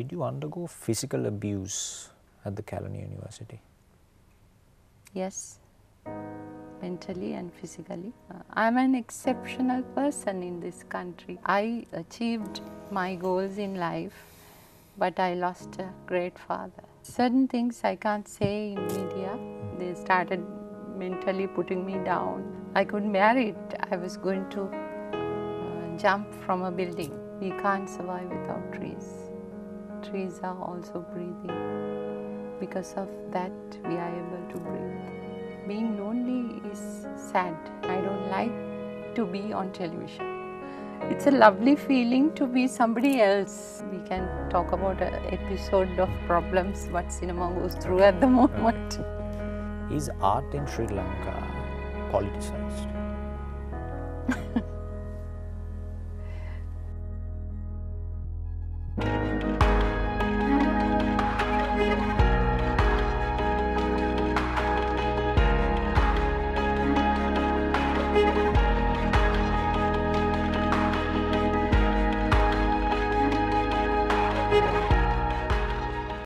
Did you undergo physical abuse at the Calon University? Yes, mentally and physically. Uh, I'm an exceptional person in this country. I achieved my goals in life, but I lost a great father. Certain things I can't say in media. They started mentally putting me down. I couldn't bear it. I was going to uh, jump from a building. We can't survive without trees. Trees are also breathing. Because of that, we are able to breathe. Being lonely is sad. I don't like to be on television. It's a lovely feeling to be somebody else. We can talk about an episode of problems what cinema goes through at the moment. Is art in Sri Lanka politicized?